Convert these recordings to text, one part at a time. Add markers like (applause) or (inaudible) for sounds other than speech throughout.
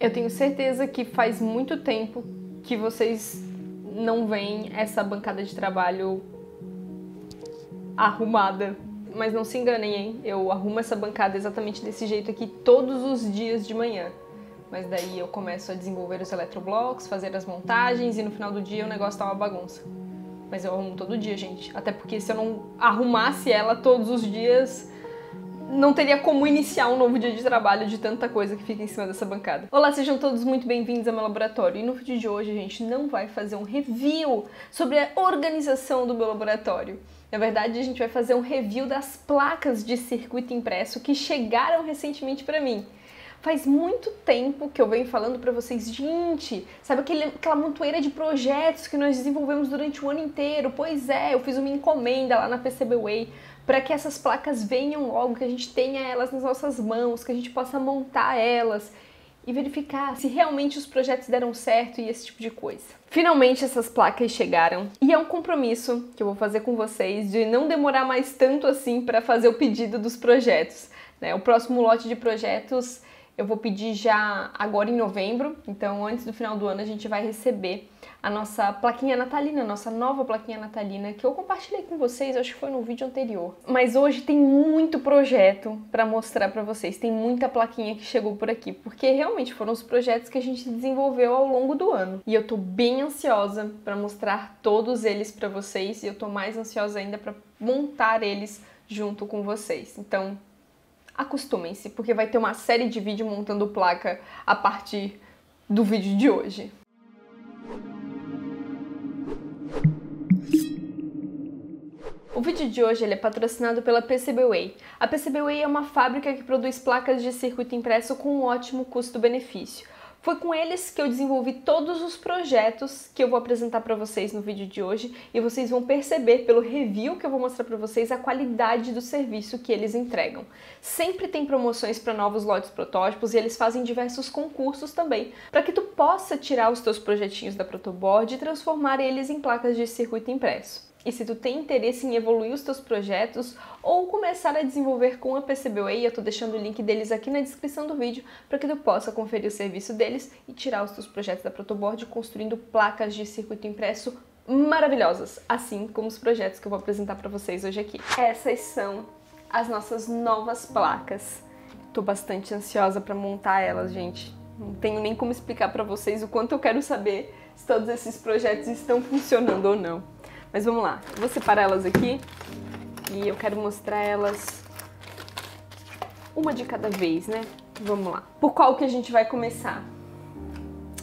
Eu tenho certeza que faz muito tempo que vocês não veem essa bancada de trabalho arrumada. Mas não se enganem, hein? Eu arrumo essa bancada exatamente desse jeito aqui todos os dias de manhã. Mas daí eu começo a desenvolver os eletroblocos, fazer as montagens e no final do dia o negócio tá uma bagunça. Mas eu arrumo todo dia, gente. Até porque se eu não arrumasse ela todos os dias, não teria como iniciar um novo dia de trabalho de tanta coisa que fica em cima dessa bancada. Olá, sejam todos muito bem-vindos ao meu laboratório. E no vídeo de hoje a gente não vai fazer um review sobre a organização do meu laboratório. Na verdade, a gente vai fazer um review das placas de circuito impresso que chegaram recentemente para mim. Faz muito tempo que eu venho falando para vocês, gente, sabe aquele, aquela montoeira de projetos que nós desenvolvemos durante o ano inteiro? Pois é, eu fiz uma encomenda lá na PCBWay para que essas placas venham logo, que a gente tenha elas nas nossas mãos, que a gente possa montar elas e verificar se realmente os projetos deram certo e esse tipo de coisa. Finalmente essas placas chegaram e é um compromisso que eu vou fazer com vocês de não demorar mais tanto assim para fazer o pedido dos projetos. Né? O próximo lote de projetos eu vou pedir já agora em novembro, então antes do final do ano a gente vai receber a nossa plaquinha natalina, nossa nova plaquinha natalina, que eu compartilhei com vocês, acho que foi no vídeo anterior. Mas hoje tem muito projeto para mostrar para vocês, tem muita plaquinha que chegou por aqui, porque realmente foram os projetos que a gente desenvolveu ao longo do ano. E eu tô bem ansiosa para mostrar todos eles para vocês e eu tô mais ansiosa ainda para montar eles junto com vocês. Então, acostumem-se, porque vai ter uma série de vídeo montando placa a partir do vídeo de hoje. O vídeo de hoje é patrocinado pela PCBWay. A PCBWay é uma fábrica que produz placas de circuito impresso com um ótimo custo-benefício. Foi com eles que eu desenvolvi todos os projetos que eu vou apresentar para vocês no vídeo de hoje e vocês vão perceber pelo review que eu vou mostrar para vocês a qualidade do serviço que eles entregam. Sempre tem promoções para novos lotes protótipos e eles fazem diversos concursos também, para que tu possa tirar os teus projetinhos da protoboard e transformar eles em placas de circuito impresso. E se tu tem interesse em evoluir os teus projetos ou começar a desenvolver com a PCBWay, eu tô deixando o link deles aqui na descrição do vídeo para que tu possa conferir o serviço deles e tirar os teus projetos da Protoboard construindo placas de circuito impresso maravilhosas, assim como os projetos que eu vou apresentar para vocês hoje aqui. Essas são as nossas novas placas. Tô bastante ansiosa para montar elas, gente. Não tenho nem como explicar para vocês o quanto eu quero saber se todos esses projetos estão funcionando ou não. Mas vamos lá, vou separar elas aqui e eu quero mostrar elas uma de cada vez, né? Vamos lá. Por qual que a gente vai começar?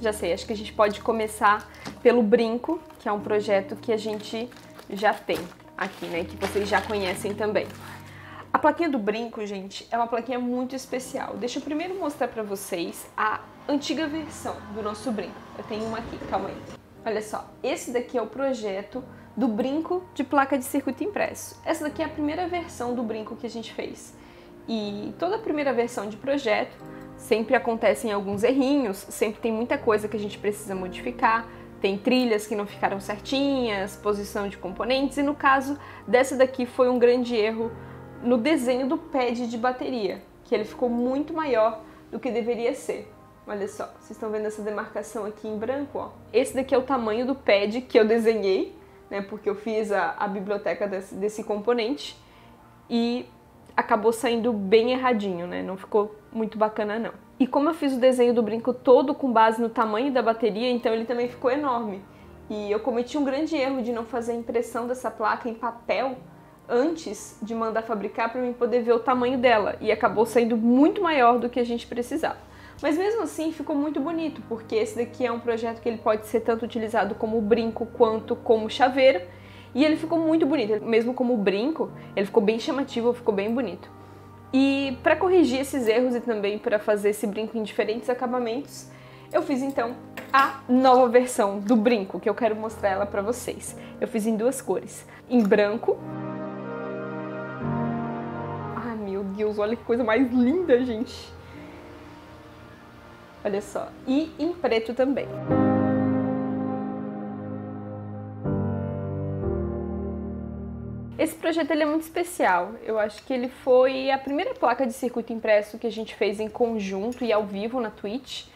Já sei, acho que a gente pode começar pelo brinco, que é um projeto que a gente já tem aqui, né? Que vocês já conhecem também. A plaquinha do brinco, gente, é uma plaquinha muito especial. Deixa eu primeiro mostrar pra vocês a antiga versão do nosso brinco. Eu tenho uma aqui, calma aí. Olha só, esse daqui é o projeto do brinco de placa de circuito impresso. Essa daqui é a primeira versão do brinco que a gente fez. E toda a primeira versão de projeto sempre acontecem alguns errinhos, sempre tem muita coisa que a gente precisa modificar, tem trilhas que não ficaram certinhas, posição de componentes, e no caso dessa daqui foi um grande erro no desenho do pad de bateria, que ele ficou muito maior do que deveria ser. Olha só, vocês estão vendo essa demarcação aqui em branco? Ó. Esse daqui é o tamanho do pad que eu desenhei, né, porque eu fiz a, a biblioteca desse, desse componente e acabou saindo bem erradinho, né? Não ficou muito bacana não. E como eu fiz o desenho do brinco todo com base no tamanho da bateria, então ele também ficou enorme. E eu cometi um grande erro de não fazer a impressão dessa placa em papel antes de mandar fabricar para mim poder ver o tamanho dela e acabou saindo muito maior do que a gente precisava. Mas mesmo assim ficou muito bonito, porque esse daqui é um projeto que ele pode ser tanto utilizado como brinco quanto como chaveiro. E ele ficou muito bonito, mesmo como brinco, ele ficou bem chamativo, ficou bem bonito. E para corrigir esses erros e também para fazer esse brinco em diferentes acabamentos, eu fiz então a nova versão do brinco, que eu quero mostrar ela para vocês. Eu fiz em duas cores, em branco. Ai meu Deus, olha que coisa mais linda, gente. Olha só. E em preto também. Esse projeto ele é muito especial. Eu acho que ele foi a primeira placa de circuito impresso que a gente fez em conjunto e ao vivo na Twitch.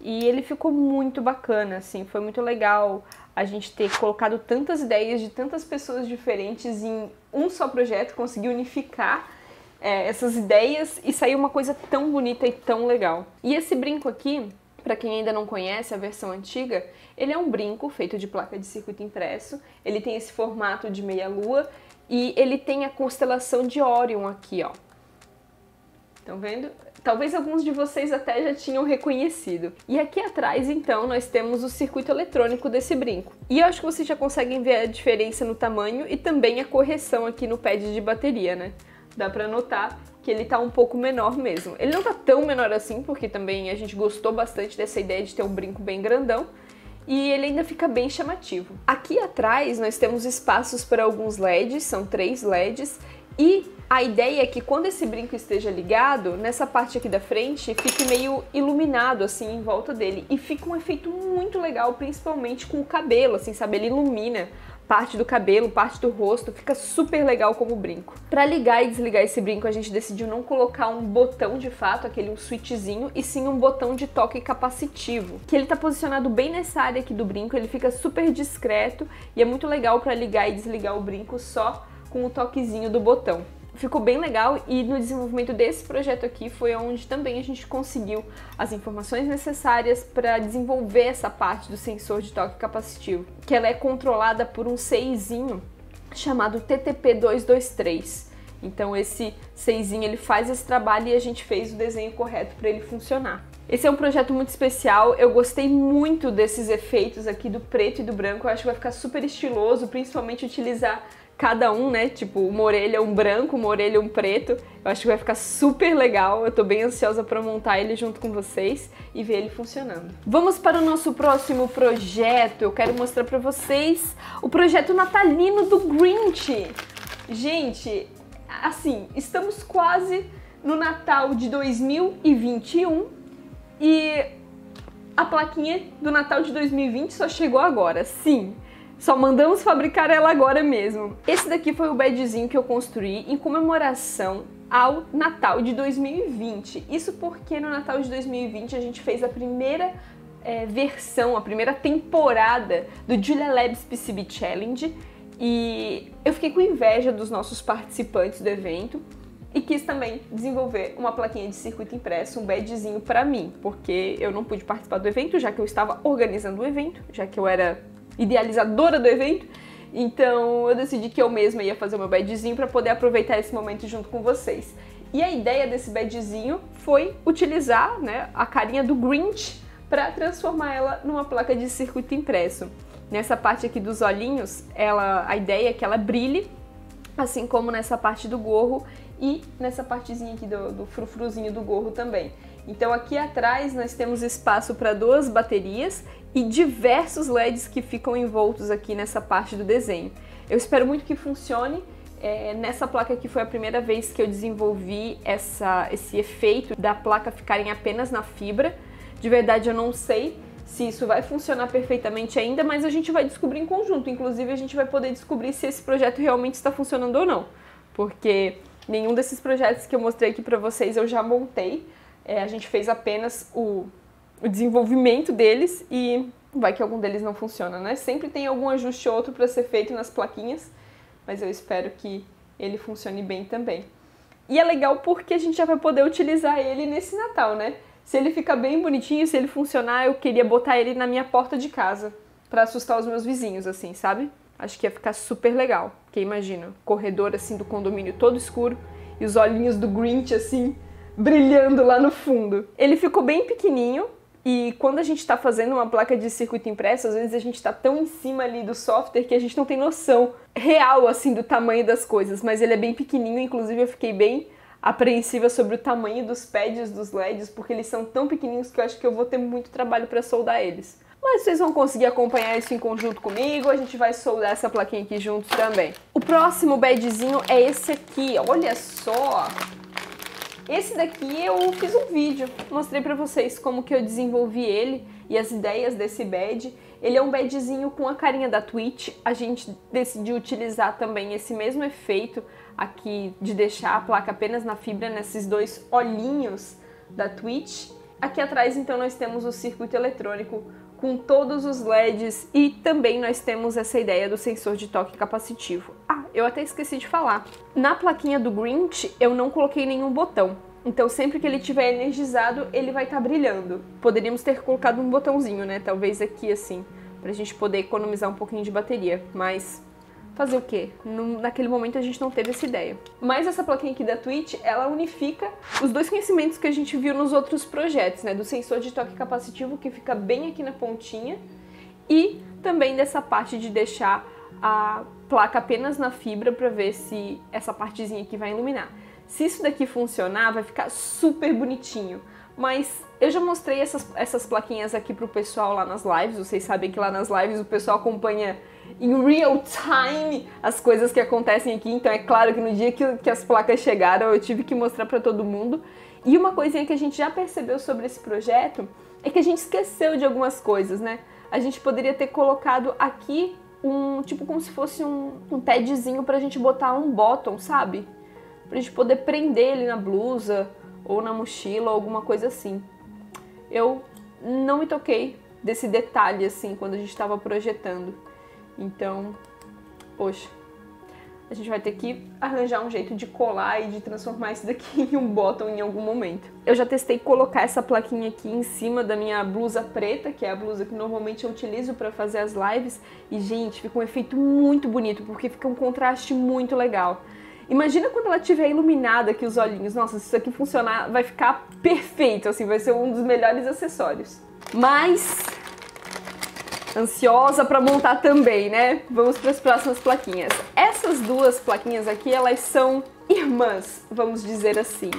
E ele ficou muito bacana, assim, foi muito legal a gente ter colocado tantas ideias de tantas pessoas diferentes em um só projeto, conseguir unificar é, essas ideias e sair uma coisa tão bonita e tão legal. E esse brinco aqui, para quem ainda não conhece a versão antiga, ele é um brinco feito de placa de circuito impresso. Ele tem esse formato de meia-lua e ele tem a constelação de Orion aqui, ó. Estão vendo? Talvez alguns de vocês até já tinham reconhecido. E aqui atrás, então, nós temos o circuito eletrônico desse brinco. E eu acho que vocês já conseguem ver a diferença no tamanho e também a correção aqui no pad de bateria, né? Dá pra notar que ele tá um pouco menor mesmo. Ele não tá tão menor assim, porque também a gente gostou bastante dessa ideia de ter um brinco bem grandão, e ele ainda fica bem chamativo. Aqui atrás nós temos espaços para alguns LEDs, são três LEDs, e a ideia é que quando esse brinco esteja ligado, nessa parte aqui da frente, fique meio iluminado assim em volta dele e fica um efeito muito legal, principalmente com o cabelo, assim, sabe? Ele ilumina parte do cabelo, parte do rosto, fica super legal como brinco. Para ligar e desligar esse brinco, a gente decidiu não colocar um botão de fato, aquele um switchzinho, e sim um botão de toque capacitivo, que ele tá posicionado bem nessa área aqui do brinco, ele fica super discreto e é muito legal para ligar e desligar o brinco só com o toquezinho do botão ficou bem legal e no desenvolvimento desse projeto aqui foi onde também a gente conseguiu as informações necessárias para desenvolver essa parte do sensor de toque capacitivo, que ela é controlada por um seizinho chamado TTP223. Então esse seizinho ele faz esse trabalho e a gente fez o desenho correto para ele funcionar. Esse é um projeto muito especial, eu gostei muito desses efeitos aqui do preto e do branco, eu acho que vai ficar super estiloso, principalmente utilizar cada um, né? Tipo, uma orelha um branco, uma orelha um preto. Eu acho que vai ficar super legal. Eu tô bem ansiosa para montar ele junto com vocês e ver ele funcionando. Vamos para o nosso próximo projeto. Eu quero mostrar para vocês o projeto natalino do Grinch. Gente, assim, estamos quase no Natal de 2021 e a plaquinha do Natal de 2020 só chegou agora. Sim, só mandamos fabricar ela agora mesmo. Esse daqui foi o badzinho que eu construí em comemoração ao Natal de 2020. Isso porque no Natal de 2020 a gente fez a primeira é, versão, a primeira temporada do Julia Labs PCB Challenge e eu fiquei com inveja dos nossos participantes do evento e quis também desenvolver uma plaquinha de circuito impresso, um badzinho para mim, porque eu não pude participar do evento, já que eu estava organizando o evento, já que eu era idealizadora do evento. Então eu decidi que eu mesma ia fazer o meu badzinho para poder aproveitar esse momento junto com vocês. E a ideia desse badzinho foi utilizar né, a carinha do Grinch para transformar ela numa placa de circuito impresso. Nessa parte aqui dos olhinhos, ela, a ideia é que ela brilhe, assim como nessa parte do gorro e nessa partezinha aqui do, do frufruzinho do gorro também. Então aqui atrás nós temos espaço para duas baterias e diversos LEDs que ficam envoltos aqui nessa parte do desenho. Eu espero muito que funcione. É, nessa placa aqui foi a primeira vez que eu desenvolvi essa, esse efeito da placa ficarem apenas na fibra. De verdade eu não sei se isso vai funcionar perfeitamente ainda, mas a gente vai descobrir em conjunto. Inclusive a gente vai poder descobrir se esse projeto realmente está funcionando ou não. Porque nenhum desses projetos que eu mostrei aqui para vocês eu já montei. É, a gente fez apenas o o desenvolvimento deles e vai que algum deles não funciona, né? Sempre tem algum ajuste ou outro para ser feito nas plaquinhas, mas eu espero que ele funcione bem também. E é legal porque a gente já vai poder utilizar ele nesse Natal, né? Se ele ficar bem bonitinho, se ele funcionar, eu queria botar ele na minha porta de casa para assustar os meus vizinhos, assim, sabe? Acho que ia ficar super legal. Porque imagina, corredor assim do condomínio todo escuro e os olhinhos do Grinch assim brilhando lá no fundo. Ele ficou bem pequenininho, e quando a gente está fazendo uma placa de circuito impresso, às vezes a gente está tão em cima ali do software que a gente não tem noção real assim do tamanho das coisas, mas ele é bem pequenininho, inclusive eu fiquei bem apreensiva sobre o tamanho dos pads dos LEDs, porque eles são tão pequenininhos que eu acho que eu vou ter muito trabalho para soldar eles. Mas vocês vão conseguir acompanhar isso em conjunto comigo, a gente vai soldar essa plaquinha aqui juntos também. O próximo badzinho é esse aqui, olha só! Esse daqui eu fiz um vídeo, mostrei pra vocês como que eu desenvolvi ele e as ideias desse bad. Ele é um badzinho com a carinha da Twitch. A gente decidiu utilizar também esse mesmo efeito aqui de deixar a placa apenas na fibra, nesses dois olhinhos da Twitch. aqui atrás então nós temos o circuito eletrônico com todos os LEDs e também nós temos essa ideia do sensor de toque capacitivo. Ah, eu até esqueci de falar. Na plaquinha do Grinch eu não coloquei nenhum botão. Então sempre que ele estiver energizado, ele vai estar tá brilhando. Poderíamos ter colocado um botãozinho, né? Talvez aqui assim, pra gente poder economizar um pouquinho de bateria, mas fazer o quê? naquele momento a gente não teve essa ideia. Mas essa plaquinha aqui da Twitch, ela unifica os dois conhecimentos que a gente viu nos outros projetos, né? Do sensor de toque capacitivo, que fica bem aqui na pontinha, e também dessa parte de deixar a placa apenas na fibra para ver se essa partezinha aqui vai iluminar. Se isso daqui funcionar, vai ficar super bonitinho. Mas eu já mostrei essas, essas plaquinhas aqui pro pessoal lá nas lives. Vocês sabem que lá nas lives o pessoal acompanha em real time as coisas que acontecem aqui. Então é claro que no dia que, que as placas chegaram eu tive que mostrar para todo mundo. E uma coisinha que a gente já percebeu sobre esse projeto é que a gente esqueceu de algumas coisas, né? A gente poderia ter colocado aqui um tipo como se fosse um, um padzinho pra gente botar um bottom, sabe? Pra gente poder prender ele na blusa ou na mochila ou alguma coisa assim. Eu não me toquei desse detalhe assim quando a gente estava projetando. Então, poxa, a gente vai ter que arranjar um jeito de colar e de transformar isso daqui (laughs) em um bottom em algum momento. Eu já testei colocar essa plaquinha aqui em cima da minha blusa preta, que é a blusa que normalmente eu utilizo para fazer as lives, e gente, fica um efeito muito bonito, porque fica um contraste muito legal. Imagina quando ela tiver iluminada aqui os olhinhos. Nossa, se isso aqui funcionar, vai ficar perfeito, assim, vai ser um dos melhores acessórios. Mas ansiosa para montar também, né? Vamos para as próximas plaquinhas. Essas duas plaquinhas aqui, elas são irmãs, vamos dizer assim.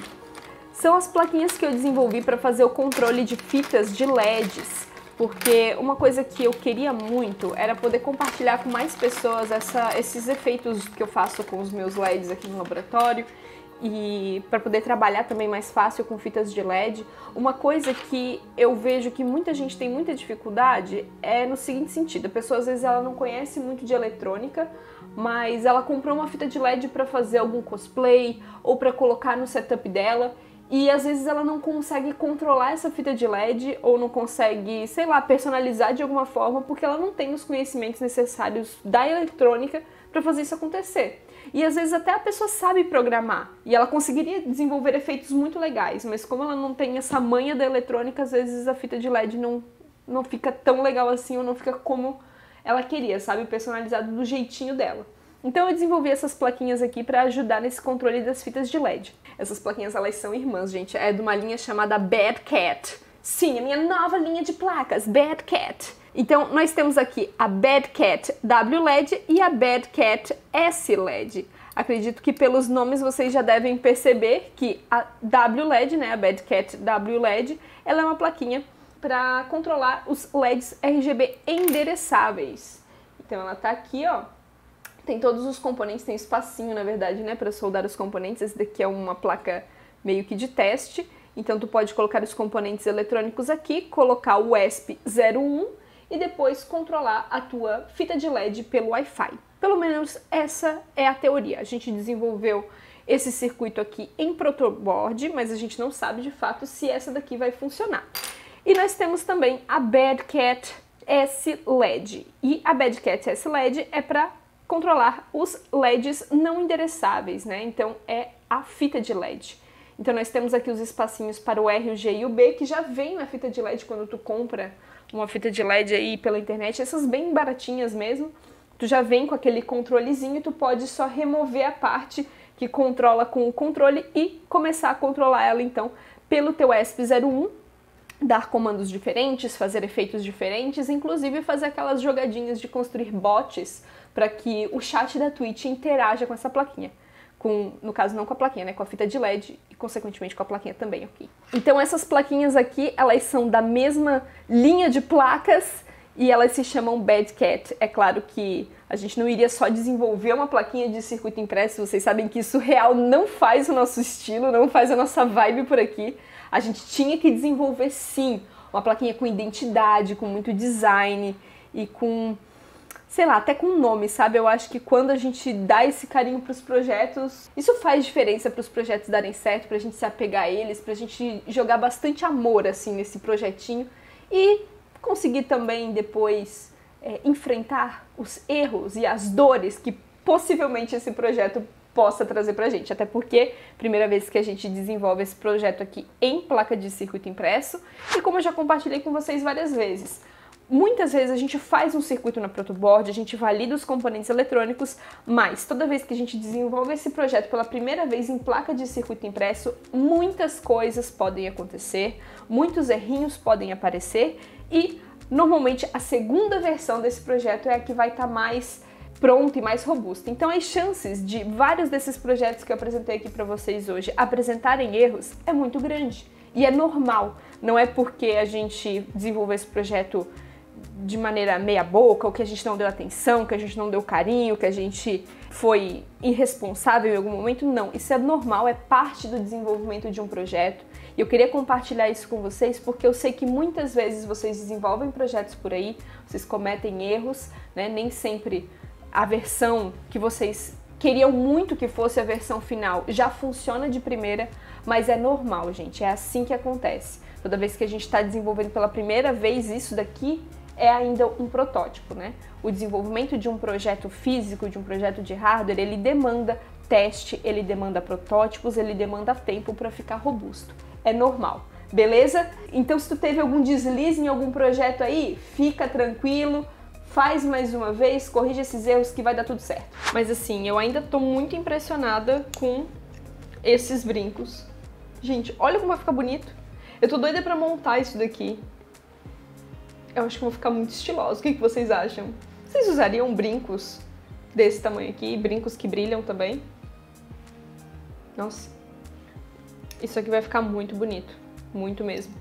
São as plaquinhas que eu desenvolvi para fazer o controle de fitas de LEDs, porque uma coisa que eu queria muito era poder compartilhar com mais pessoas essa, esses efeitos que eu faço com os meus LEDs aqui no laboratório e para poder trabalhar também mais fácil com fitas de LED. Uma coisa que eu vejo que muita gente tem muita dificuldade é no seguinte sentido: a pessoa às vezes ela não conhece muito de eletrônica, mas ela comprou uma fita de LED para fazer algum cosplay ou para colocar no setup dela. E às vezes ela não consegue controlar essa fita de LED ou não consegue, sei lá, personalizar de alguma forma porque ela não tem os conhecimentos necessários da eletrônica para fazer isso acontecer. E às vezes até a pessoa sabe programar e ela conseguiria desenvolver efeitos muito legais, mas como ela não tem essa manha da eletrônica, às vezes a fita de LED não, não fica tão legal assim ou não fica como ela queria, sabe? Personalizado do jeitinho dela. Então eu desenvolvi essas plaquinhas aqui para ajudar nesse controle das fitas de LED. Essas plaquinhas elas são irmãs, gente. É de uma linha chamada Bad Cat. Sim, a minha nova linha de placas, Bad Cat. Então, nós temos aqui a Bad Cat W LED e a Bad Cat S LED. Acredito que pelos nomes vocês já devem perceber que a W LED, né, a Bad Cat W LED, ela é uma plaquinha para controlar os LEDs RGB endereçáveis. Então ela tá aqui, ó. Tem todos os componentes, tem espacinho, na verdade, né, para soldar os componentes. Esse daqui é uma placa meio que de teste. Então tu pode colocar os componentes eletrônicos aqui, colocar o ESP01 e depois controlar a tua fita de LED pelo Wi-Fi. Pelo menos essa é a teoria. A gente desenvolveu esse circuito aqui em protoboard, mas a gente não sabe de fato se essa daqui vai funcionar. E nós temos também a Bad Cat S LED. E a Bad Cat S LED é para controlar os LEDs não endereçáveis, né? Então é a fita de LED. Então nós temos aqui os espacinhos para o R, o G e o B, que já vem na fita de LED quando tu compra uma fita de LED aí pela internet, essas bem baratinhas mesmo. Tu já vem com aquele controlezinho, tu pode só remover a parte que controla com o controle e começar a controlar ela então pelo teu ESP01, dar comandos diferentes, fazer efeitos diferentes, inclusive fazer aquelas jogadinhas de construir bots para que o chat da Twitch interaja com essa plaquinha com, no caso não com a plaquinha, né, com a fita de LED e consequentemente com a plaquinha também, ok? Então essas plaquinhas aqui, elas são da mesma linha de placas e elas se chamam Bad Cat. É claro que a gente não iria só desenvolver uma plaquinha de circuito impresso, vocês sabem que isso real não faz o nosso estilo, não faz a nossa vibe por aqui. A gente tinha que desenvolver sim uma plaquinha com identidade, com muito design e com sei lá, até com nome, sabe? Eu acho que quando a gente dá esse carinho para os projetos, isso faz diferença para os projetos darem certo, para a gente se apegar a eles, para a gente jogar bastante amor assim nesse projetinho e conseguir também depois é, enfrentar os erros e as dores que possivelmente esse projeto possa trazer pra gente. Até porque, primeira vez que a gente desenvolve esse projeto aqui em placa de circuito impresso, e como eu já compartilhei com vocês várias vezes, Muitas vezes a gente faz um circuito na protoboard, a gente valida os componentes eletrônicos, mas toda vez que a gente desenvolve esse projeto pela primeira vez em placa de circuito impresso, muitas coisas podem acontecer, muitos errinhos podem aparecer e normalmente a segunda versão desse projeto é a que vai estar tá mais pronta e mais robusta. Então as chances de vários desses projetos que eu apresentei aqui para vocês hoje apresentarem erros é muito grande. E é normal, não é porque a gente desenvolveu esse projeto de maneira meia boca, ou que a gente não deu atenção, que a gente não deu carinho, que a gente foi irresponsável em algum momento. Não, isso é normal, é parte do desenvolvimento de um projeto. E eu queria compartilhar isso com vocês porque eu sei que muitas vezes vocês desenvolvem projetos por aí, vocês cometem erros, né? Nem sempre a versão que vocês queriam muito que fosse a versão final já funciona de primeira, mas é normal, gente. É assim que acontece. Toda vez que a gente está desenvolvendo pela primeira vez isso daqui, é ainda um protótipo, né? O desenvolvimento de um projeto físico, de um projeto de hardware, ele demanda teste, ele demanda protótipos, ele demanda tempo para ficar robusto. É normal. Beleza? Então se tu teve algum deslize em algum projeto aí, fica tranquilo, faz mais uma vez, corrige esses erros que vai dar tudo certo. Mas assim, eu ainda tô muito impressionada com esses brincos. Gente, olha como vai ficar bonito. Eu tô doida pra montar isso daqui eu acho que vão ficar muito estilosos. O que, que vocês acham? Vocês usariam brincos desse tamanho aqui? Brincos que brilham também? Nossa, isso aqui vai ficar muito bonito, muito mesmo.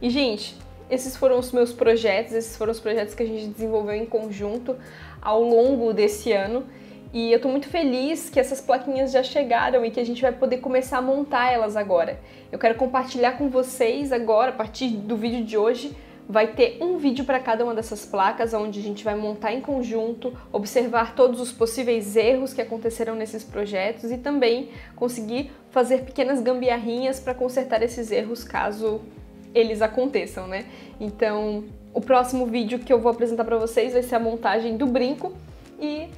E, gente, esses foram os meus projetos, esses foram os projetos que a gente desenvolveu em conjunto ao longo desse ano. E eu tô muito feliz que essas plaquinhas já chegaram e que a gente vai poder começar a montar elas agora. Eu quero compartilhar com vocês agora, a partir do vídeo de hoje, vai ter um vídeo para cada uma dessas placas, onde a gente vai montar em conjunto, observar todos os possíveis erros que aconteceram nesses projetos e também conseguir fazer pequenas gambiarrinhas para consertar esses erros caso eles aconteçam, né? Então, o próximo vídeo que eu vou apresentar para vocês vai ser a montagem do brinco e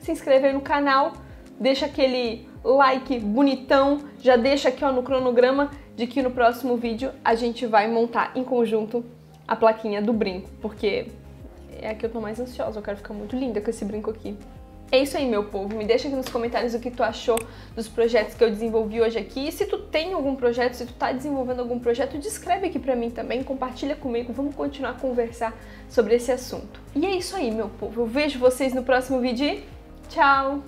se inscreve no canal, deixa aquele like bonitão, já deixa aqui ó, no cronograma de que no próximo vídeo a gente vai montar em conjunto a plaquinha do brinco, porque é a que eu tô mais ansiosa, eu quero ficar muito linda com esse brinco aqui. É isso aí, meu povo. Me deixa aqui nos comentários o que tu achou dos projetos que eu desenvolvi hoje aqui. E se tu tem algum projeto, se tu tá desenvolvendo algum projeto, descreve aqui pra mim também, compartilha comigo, vamos continuar a conversar sobre esse assunto. E é isso aí, meu povo. Eu vejo vocês no próximo vídeo. Tchau!